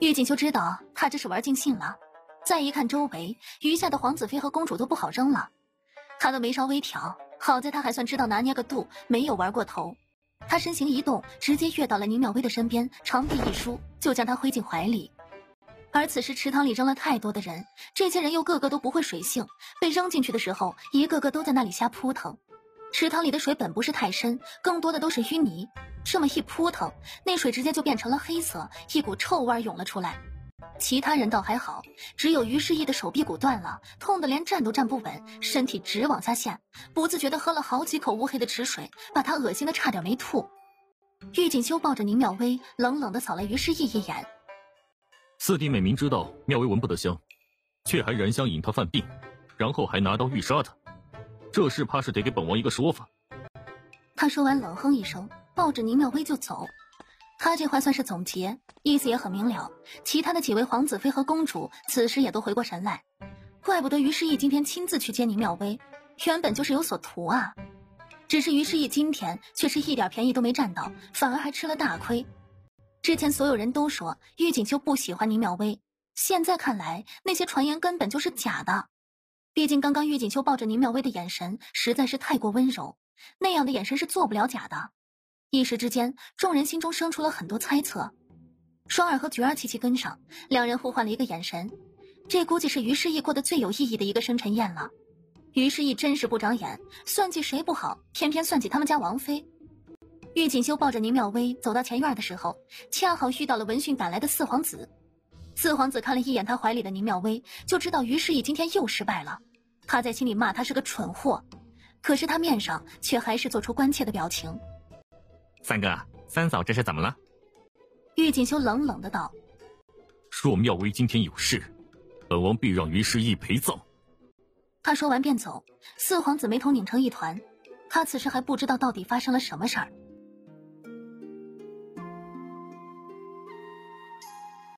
玉锦秋知道他这是玩尽兴了，再一看周围，余下的皇子妃和公主都不好扔了，他的眉梢微挑，好在他还算知道拿捏个度，没有玩过头。他身形一动，直接跃到了宁妙薇的身边，长臂一梳，就将她挥进怀里。而此时池塘里扔了太多的人，这些人又个个都不会水性，被扔进去的时候，一个个都在那里瞎扑腾。池塘里的水本不是太深，更多的都是淤泥，这么一扑腾，那水直接就变成了黑色，一股臭味涌了出来。其他人倒还好，只有于世义的手臂骨断了，痛得连站都站不稳，身体直往下陷，不自觉的喝了好几口乌黑的池水，把他恶心的差点没吐。玉锦秋抱着宁妙薇，冷冷的扫了于世义一眼。四弟妹明知道妙薇闻不得香，却还燃香引她犯病，然后还拿刀欲杀她，这事怕是得给本王一个说法。他说完冷哼一声，抱着宁妙薇就走。他这话算是总结，意思也很明了。其他的几位皇子妃和公主此时也都回过神来，怪不得于世义今天亲自去接宁妙薇，原本就是有所图啊。只是于世义今天却是一点便宜都没占到，反而还吃了大亏。之前所有人都说玉锦秋不喜欢宁妙薇，现在看来那些传言根本就是假的。毕竟刚刚玉锦秋抱着宁妙薇的眼神实在是太过温柔，那样的眼神是做不了假的。一时之间，众人心中生出了很多猜测。双儿和菊儿齐齐跟上，两人互换了一个眼神。这估计是于世义过得最有意义的一个生辰宴了。于世义真是不长眼，算计谁不好，偏偏算计他们家王妃。玉锦绣抱着宁妙薇走到前院的时候，恰好遇到了闻讯赶来的四皇子。四皇子看了一眼他怀里的宁妙薇，就知道于世义今天又失败了。他在心里骂他是个蠢货，可是他面上却还是做出关切的表情。三哥，三嫂这是怎么了？玉锦绣冷冷的道：“若妙薇今天有事，本王必让于世义陪葬。”他说完便走。四皇子眉头拧成一团，他此时还不知道到底发生了什么事儿。